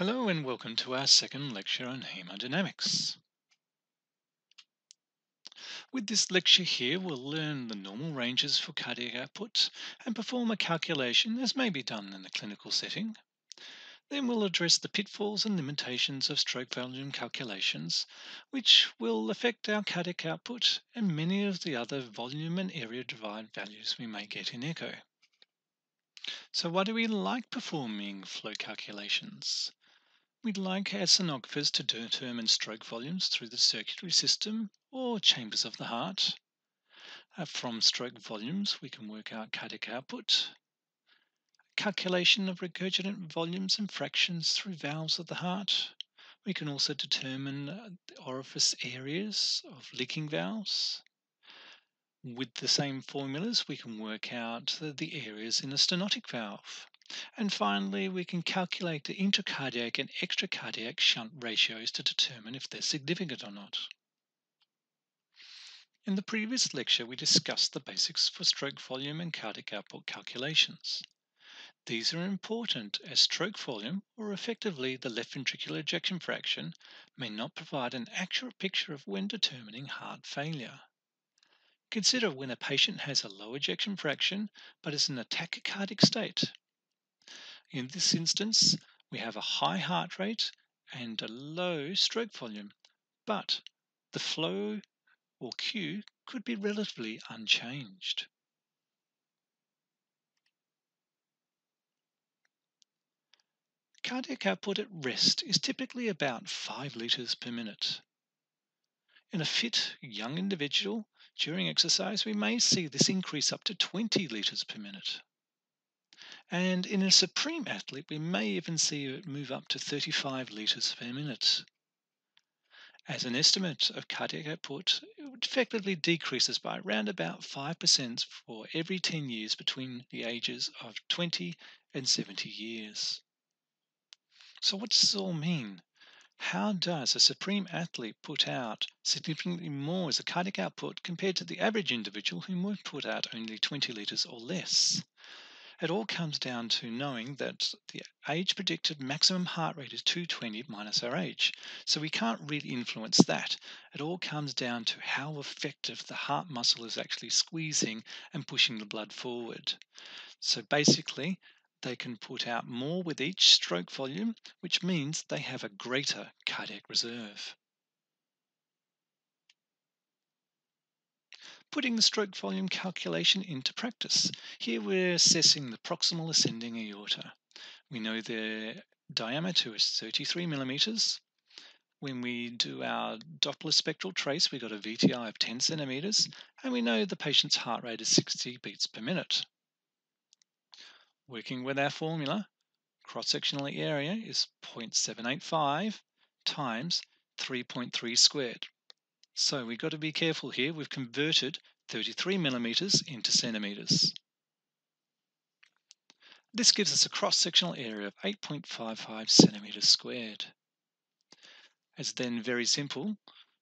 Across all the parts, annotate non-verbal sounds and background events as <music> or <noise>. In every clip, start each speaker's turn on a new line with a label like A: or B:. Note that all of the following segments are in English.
A: Hello and welcome to our second lecture on hemodynamics. With this lecture here, we'll learn the normal ranges for cardiac output and perform a calculation as may be done in a clinical setting. Then we'll address the pitfalls and limitations of stroke volume calculations, which will affect our cardiac output and many of the other volume and area derived values we may get in echo. So why do we like performing flow calculations? We'd like as sonographers to determine stroke volumes through the circulatory system or chambers of the heart. Uh, from stroke volumes, we can work out cardiac output, calculation of regurgitant volumes and fractions through valves of the heart. We can also determine uh, the orifice areas of leaking valves. With the same formulas, we can work out the areas in a stenotic valve. And finally, we can calculate the intracardiac and extracardiac shunt ratios to determine if they're significant or not. In the previous lecture, we discussed the basics for stroke volume and cardiac output calculations. These are important as stroke volume, or effectively the left ventricular ejection fraction, may not provide an accurate picture of when determining heart failure. Consider when a patient has a low ejection fraction but is in a tachycardic state. In this instance, we have a high heart rate and a low stroke volume, but the flow or Q could be relatively unchanged. Cardiac output at rest is typically about 5 litres per minute. In a fit young individual, during exercise, we may see this increase up to 20 litres per minute. And in a supreme athlete, we may even see it move up to 35 litres per minute. As an estimate of cardiac output, it effectively decreases by around about 5% for every 10 years between the ages of 20 and 70 years. So, what does this all mean? How does a supreme athlete put out significantly more as a cardiac output compared to the average individual who might put out only 20 litres or less? It all comes down to knowing that the age predicted maximum heart rate is 220 minus our age. So we can't really influence that. It all comes down to how effective the heart muscle is actually squeezing and pushing the blood forward. So basically, they can put out more with each stroke volume, which means they have a greater cardiac reserve. Putting the stroke volume calculation into practice. Here we're assessing the proximal ascending aorta. We know the diameter is 33 millimeters. When we do our Doppler spectral trace, we got a VTI of 10 centimeters, and we know the patient's heart rate is 60 beats per minute. Working with our formula, cross-sectional area is 0.785 times 3.3 squared. So we've got to be careful here. We've converted 33 millimeters into centimeters. This gives us a cross-sectional area of 8.55 centimeters squared. It's then very simple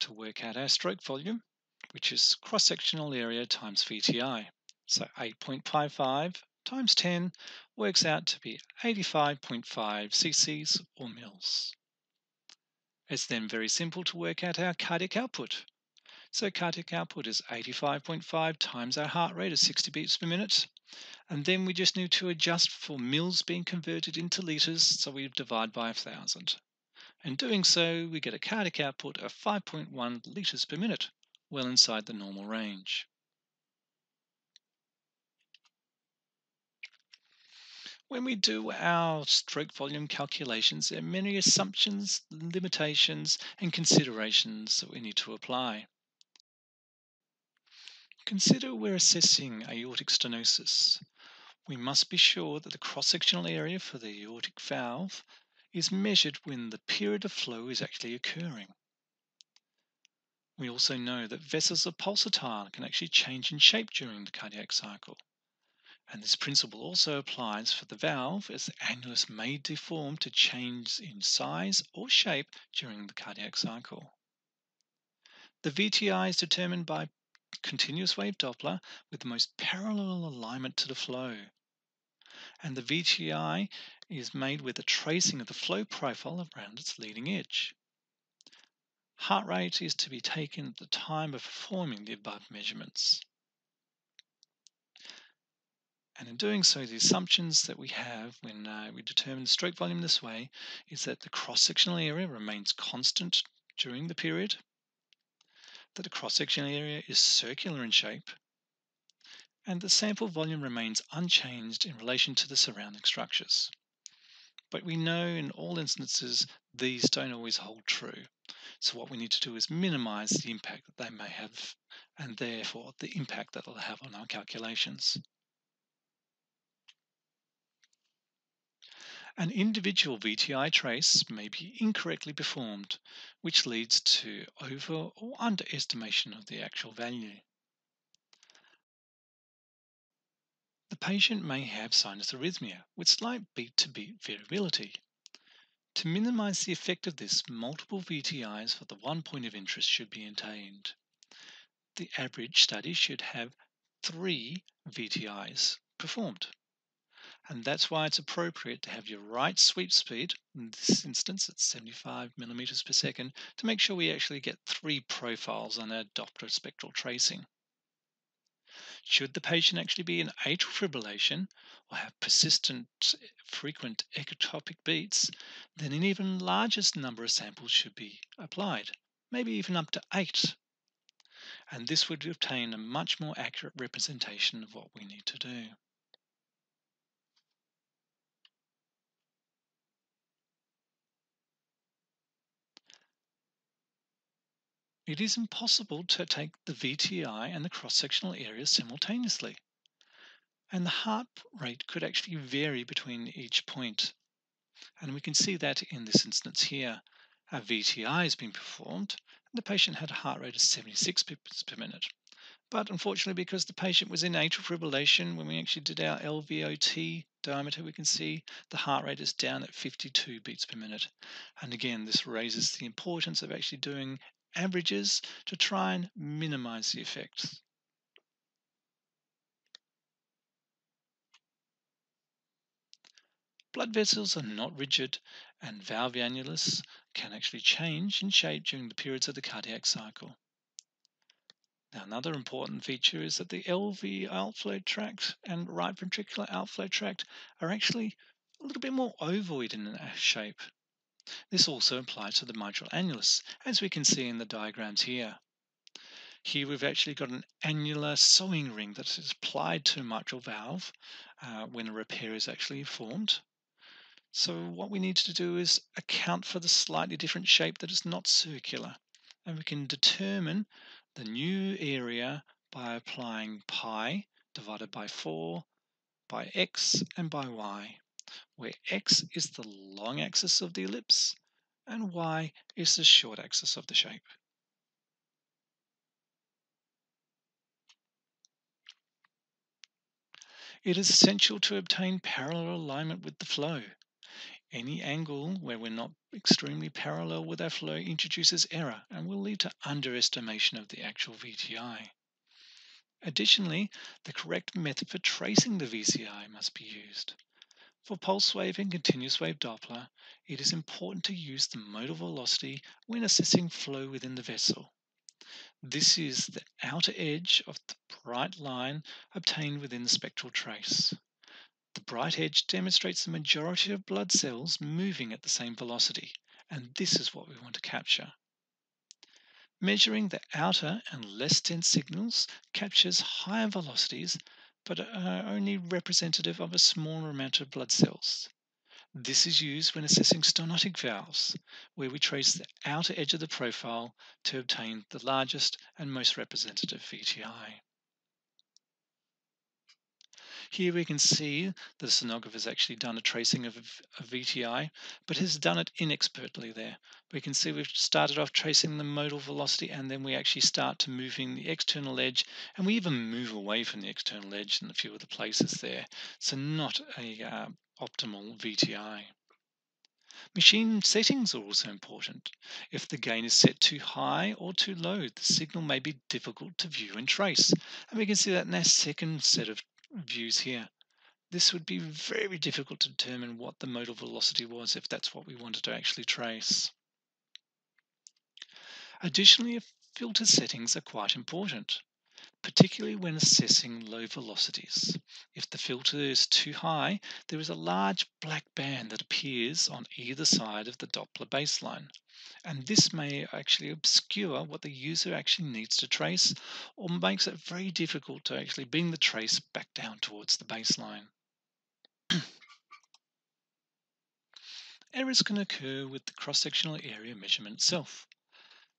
A: to work out our stroke volume, which is cross-sectional area times VTI. So 8.55 times 10 works out to be 85.5 cc's or mils. It's then very simple to work out our cardiac output. So cardiac output is 85.5 times our heart rate of 60 beats per minute. And then we just need to adjust for mils being converted into litres, so we divide by 1,000. And doing so, we get a cardiac output of 5.1 litres per minute, well inside the normal range. When we do our stroke volume calculations, there are many assumptions, limitations, and considerations that we need to apply. Consider we're assessing aortic stenosis. We must be sure that the cross-sectional area for the aortic valve is measured when the period of flow is actually occurring. We also know that vessels are pulsatile and can actually change in shape during the cardiac cycle. And this principle also applies for the valve as the annulus may deform to change in size or shape during the cardiac cycle. The VTI is determined by continuous wave Doppler with the most parallel alignment to the flow. And the VTI is made with a tracing of the flow profile around its leading edge. Heart rate is to be taken at the time of performing the above measurements. And in doing so, the assumptions that we have when uh, we determine the stroke volume this way is that the cross-sectional area remains constant during the period, that the cross-sectional area is circular in shape, and the sample volume remains unchanged in relation to the surrounding structures. But we know in all instances these don't always hold true. So what we need to do is minimize the impact that they may have and therefore the impact that it'll have on our calculations. An individual VTI trace may be incorrectly performed, which leads to over or underestimation of the actual value. The patient may have sinus arrhythmia with slight beat to beat variability. To minimize the effect of this, multiple VTIs for the one point of interest should be obtained. The average study should have three VTIs performed. And that's why it's appropriate to have your right sweep speed, in this instance it's 75 millimeters per second, to make sure we actually get three profiles on our Doppler spectral tracing. Should the patient actually be in atrial fibrillation or have persistent, frequent ectopic beats, then an even larger number of samples should be applied, maybe even up to eight. And this would obtain a much more accurate representation of what we need to do. It is impossible to take the VTI and the cross-sectional area simultaneously. And the heart rate could actually vary between each point. And we can see that in this instance here. A VTI has been performed, and the patient had a heart rate of 76 beats per minute. But unfortunately, because the patient was in atrial fibrillation, when we actually did our LVOT diameter, we can see the heart rate is down at 52 beats per minute. And again, this raises the importance of actually doing averages to try and minimize the effects. Blood vessels are not rigid and valve annulus can actually change in shape during the periods of the cardiac cycle. Now, another important feature is that the LV outflow tract and right ventricular outflow tract are actually a little bit more ovoid in shape. This also applies to the mitral annulus, as we can see in the diagrams here. Here we've actually got an annular sewing ring that is applied to a mitral valve uh, when a repair is actually formed. So what we need to do is account for the slightly different shape that is not circular. And we can determine the new area by applying pi divided by 4 by x and by y where x is the long axis of the ellipse and y is the short axis of the shape. It is essential to obtain parallel alignment with the flow. Any angle where we're not extremely parallel with our flow introduces error and will lead to underestimation of the actual VTI. Additionally, the correct method for tracing the VTI must be used. For pulse wave and continuous wave Doppler, it is important to use the modal velocity when assessing flow within the vessel. This is the outer edge of the bright line obtained within the spectral trace. The bright edge demonstrates the majority of blood cells moving at the same velocity, and this is what we want to capture. Measuring the outer and less dense signals captures higher velocities but are only representative of a smaller amount of blood cells. This is used when assessing stenotic valves, where we trace the outer edge of the profile to obtain the largest and most representative VTI. Here we can see the sonographer has actually done a tracing of a VTI, but has done it inexpertly there. We can see we've started off tracing the modal velocity and then we actually start to moving the external edge and we even move away from the external edge in a few of the places there. So not a uh, optimal VTI. Machine settings are also important. If the gain is set too high or too low, the signal may be difficult to view and trace. And we can see that in our second set of views here. this would be very difficult to determine what the modal velocity was if that's what we wanted to actually trace. Additionally, filter settings are quite important, particularly when assessing low velocities. If the filter is too high, there is a large black band that appears on either side of the Doppler baseline. And this may actually obscure what the user actually needs to trace or makes it very difficult to actually bring the trace back down towards the baseline. <clears throat> Errors can occur with the cross-sectional area measurement itself.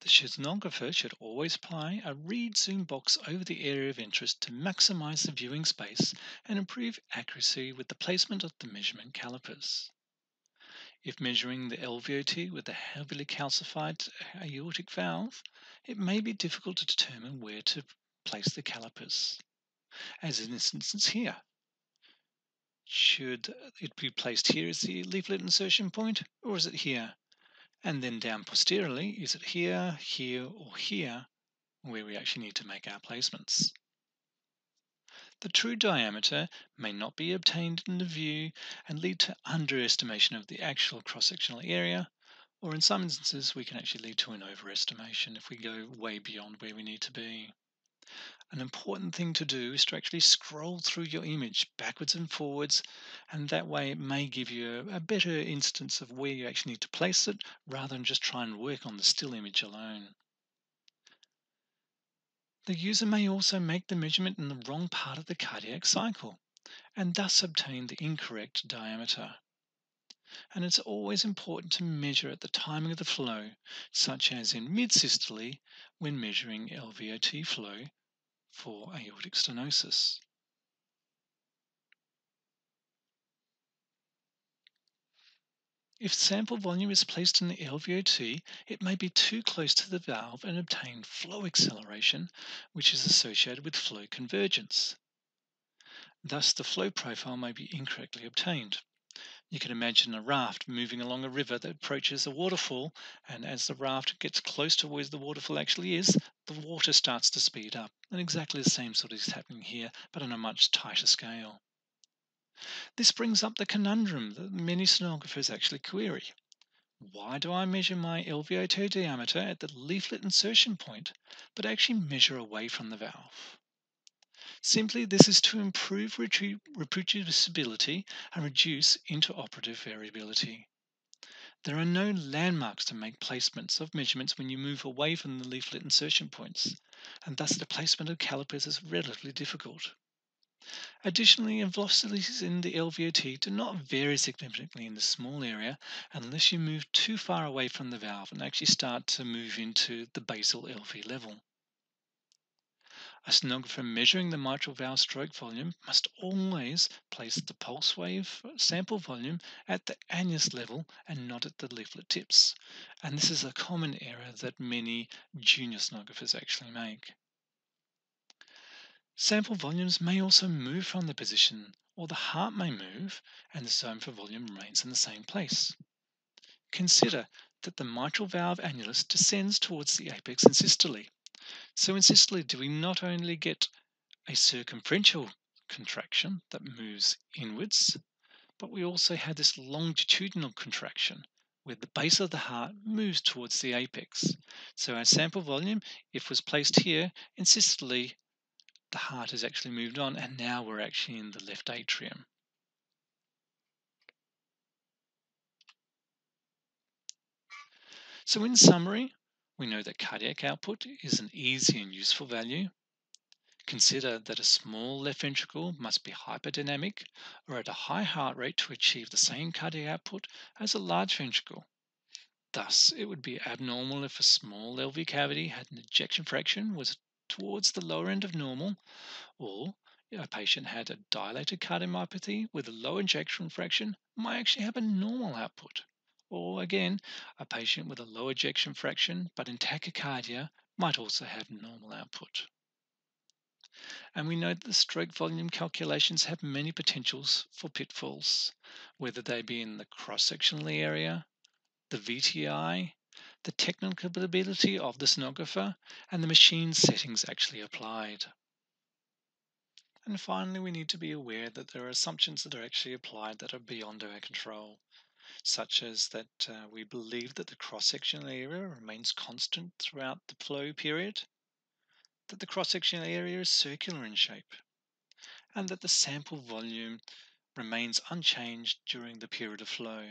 A: The sonographer should always apply a read zoom box over the area of interest to maximize the viewing space and improve accuracy with the placement of the measurement calipers. If measuring the LVOT with a heavily calcified aortic valve, it may be difficult to determine where to place the calipers, as in this instance here. Should it be placed here as the leaflet insertion point, or is it here? And then down posteriorly, is it here, here, or here, where we actually need to make our placements? The true diameter may not be obtained in the view and lead to underestimation of the actual cross-sectional area, or in some instances we can actually lead to an overestimation if we go way beyond where we need to be. An important thing to do is to actually scroll through your image backwards and forwards, and that way it may give you a, better instance of where you actually need to place it rather than just try and work on the still image alone. The user may also make the measurement in the wrong part of the cardiac cycle and thus obtain the incorrect diameter. And it's always important to measure at the timing of the flow, such as in mid-systole when measuring LVOT flow for aortic stenosis. If sample volume is placed in the LVOT, it may be too close to the valve and obtain flow acceleration, which is associated with flow convergence. Thus, the flow profile may be incorrectly obtained. You can imagine a raft moving along a river that approaches a waterfall, and as the raft gets close to where the waterfall actually is, the water starts to speed up. And exactly the same sort of is happening here, but on a much tighter scale. This brings up the conundrum that many sonographers actually query. Why do I measure my LVOT diameter at the leaflet insertion point, but actually measure away from the valve? Simply, this is to improve reproducibility and reduce interoperator variability. There are no landmarks to make placements of measurements when you move away from the leaflet insertion points, and thus the placement of calipers is relatively difficult. Additionally, velocities in the LVOT do not vary significantly in the small area unless you move too far away from the valve and actually start to move into the basal LV level. A sonographer measuring the mitral valve stroke volume must always place the pulse wave sample volume at the annulus level and not at the leaflet tips. And this is a common error that many junior sonographers actually make. Sample volumes may also move from the position, or the heart may move and the zone for volume remains in the same place. Consider that the mitral valve annulus descends towards the apex in systole so in systole, do we not only get a circumferential contraction that moves inwards, but we also have this longitudinal contraction where the base of the heart moves towards the apex. So our sample volume, if was placed here in systole, the heart has actually moved on and now we're actually in the left atrium. So in summary, we know that cardiac output is an easy and useful value. Consider that a small left ventricle must be hyperdynamic or at a high heart rate to achieve the same cardiac output as a large ventricle. Thus, it would be abnormal if a small LV cavity had an ejection fraction was towards the lower end of normal, or a patient had a dilated cardiomyopathy with a low ejection fraction might actually have a normal output. Or again, a patient with a low ejection fraction but in tachycardia might also have normal output. And we know that the stroke volume calculations have many potentials for pitfalls, whether they be in the cross-sectional area, the VTI, the technical ability of the sonographer, and the machine settings actually applied. And finally, we need to be aware that there are assumptions that are actually applied that are beyond our control, such as that uh, we believe that the cross-sectional area remains constant throughout the flow period, that the cross-sectional area is circular in shape, and that the sample volume remains unchanged during the period of flow.